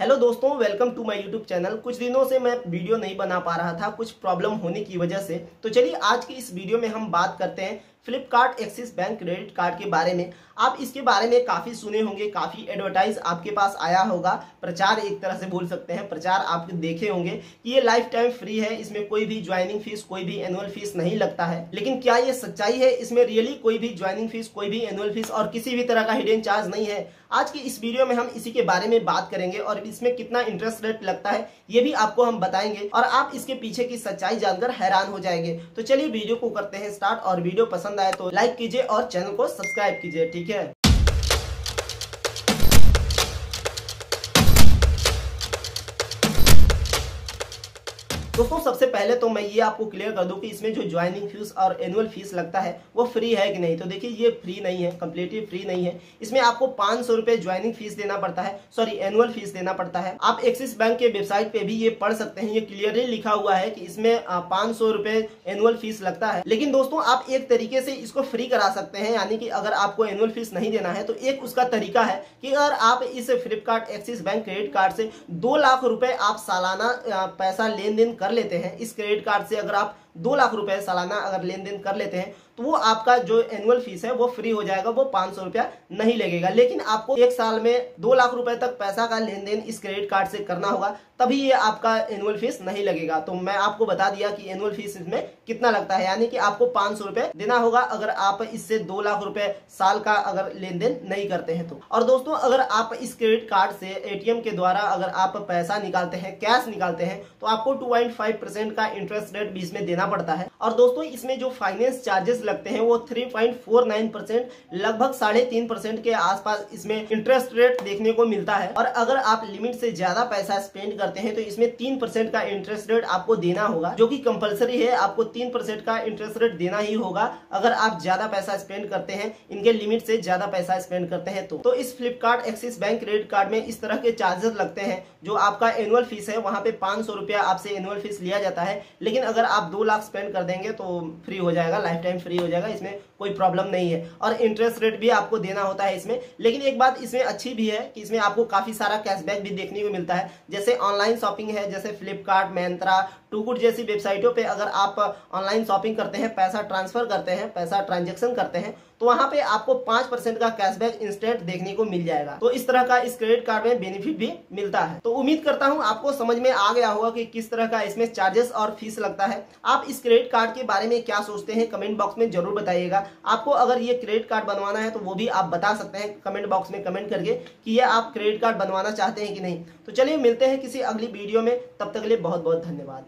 Hello दोस्तों welcome to my YouTube channel कुछ दिनों से मैं वीडियो नहीं बना पा रहा था, कुछ प्रॉब्लम होने की वजह से। तो चलिए आज की इस वीडियो में हम बात करते हैं Flipkart Axis bank credit card के बारे में। आप इसके बारे में काफ़ी सुने होंगे, काफ़ी एडवर्टाइज आपके पास आया होगा। प्रचार एक तरह से बोल सकते हैं, प्रचार आप देखे होंगे कि ये लाइफ टाइम फ्री है, इसमें कोई भी ज्वाइनिंग फ़ीस कोई भी एनुअल फ़ीस नहीं लगता है। लेकिन क्या ये सच्चाई है? इसमें रियली कोई भी ज्वाइनिंग फ़ीस कोई भी एनुअल फ़ीस और किसी भी तरह का हिडन चार्ज नहीं है। आज की इस वीडियो में हम इसी के बारे में बात करेंगे और इसमें कितना इंटरेस्ट रेट लगता है, ये भी आपको हम बताएँगे और आप इसके पीछे की सच्चाई जानकर हैरान हो जाएँगे। तो चलिए वीडियो को करते हैं स्टार्ट और वीडियो पसंद आए तो लाइक कीजिए और चैनल को सब्सक्राइब कीजिए ठीक है? दोस्तों, सबसे पहले तो मैं ये आपको क्लियर कर दूँ कि इसमें जो ज्वाइनिंग फ़ीस और एनुअल फ़ीस लगता है, वो फ्री है कि नहीं? तो देखिए, ये फ्री नहीं है कम्प्लीटली फ्री नहीं है। इसमें आपको पाँच सौ रुपए ज्वाइनिंग फ़ीस देना पड़ता है सॉरी एनुअल फ़ीस देना पड़ता है। आप एक्सिस बैंक के वेबसाइट पे भी ये पढ़ सकते हैं, ये क्लियरली लिखा हुआ है कि इसमें पाँच सौ रुपए एनुअल फ़ीस लगता है। लेकिन दोस्तों, आप एक तरीके से इसको फ्री करा सकते हैं, यानी कि अगर आपको एनुअल फ़ीस नहीं देना है तो एक उसका तरीका है कि अगर आप इस Flipkart Axis bank credit card से दो लाख रुपए आप सालाना पैसा लेन देन कर कर लेते हैं। इस क्रेडिट कार्ड से अगर आप दो लाख रुपए सालाना अगर लेन देन कर लेते हैं तो वो आपका जो एनुअल फ़ीस है, वो फ्री हो जाएगा, वो पाँच सौ रुपया नहीं लगेगा। लेकिन आपको एक साल में दो लाख रुपए तक पैसा का लेन देन इस क्रेडिट कार्ड से करना होगा, तभी ये आपका एनुअल फ़ीस नहीं लगेगा। तो मैं आपको बता दिया कि एनुअल फ़ीस इसमें कितना लगता है, यानी कि आपको पाँच सौ रुपए देना होगा अगर आप इससे दो लाख रुपए साल का अगर लेन देन नहीं करते हैं तो। और दोस्तों, अगर आप इस क्रेडिट कार्ड से एटीएम के द्वारा अगर आप पैसा निकालते हैं कैश निकालते हैं तो आपको टू का इंटरेस्ट रेट भी इसमें देना पड़ता है। और दोस्तों इसमें जो फाइनेंस चार्जेस लगते हैं वो 3.49 परसेंट लगभग साढ़े तीन परसेंट के आसपास इसमें इंटरेस्ट रेट देखने को मिलता है। और अगर आप लिमिट से ज़्यादा पैसा स्पेंड करते हैं तो इसमें तीन परसेंट का इंटरेस्ट रेट आपको देना होगा जो कि कंपलसरी है। आपको तीन परसेंट का इंटरेस्ट रेट देना ही होगा अगर आप ज़्यादा पैसा स्पेंड करते हैं इनके लिमिट से ज़्यादा पैसा स्पेंड करते हैं तो, तो इस Flipkart Axis bank credit card में इस तरह के चार्जेस लगते हैं जो आपका एनुअल फ़ीस है वहाँ पे पाँच सौ रुपया आपसे एनुअल फ़ीस लिया जाता है। लेकिन अगर आप दो लाख स्पेंड कर देंगे तो फ्री हो जाएगा लाइफ टाइम फ्री हो जाएगा, इसमें कोई प्रॉब्लम नहीं है। और इंटरेस्ट रेट भी आपको देना होता है इसमें। लेकिन एक बात इसमें अच्छी भी है कि इसमें आपको काफ़ी सारा कैशबैक भी देखने को मिलता है। जैसे ऑनलाइन शॉपिंग है, जैसे फ्लिपकार्ट मैंत्रा टूगुड जैसी वेबसाइटों पे अगर आप ऑनलाइन शॉपिंग करते हैं, पैसा ट्रांसफ़र करते हैं, पैसा ट्रांजेक्शन करते हैं तो वहाँ पे आपको पाँच परसेंट का कैशबैक इंस्टेंट देखने को मिल जाएगा। तो इस तरह का इस क्रेडिट कार्ड में बेनिफिट भी मिलता है। तो उम्मीद करता हूँ आपको समझ में आ गया होगा कि किस तरह का इसमें चार्जेस और फ़ीस लगता है। आप इस क्रेडिट कार्ड के बारे में क्या सोचते हैं कमेंट बॉक्स में ज़रूर बताइएगा। आपको अगर ये क्रेडिट कार्ड बनवाना है तो वो भी आप बता सकते हैं कमेंट बॉक्स में कमेंट करके कि ये आप क्रेडिट कार्ड बनवाना चाहते हैं कि नहीं। तो चलिए मिलते हैं किसी अगली वीडियो में। तब तक के लिए बहुत बहुत धन्यवाद।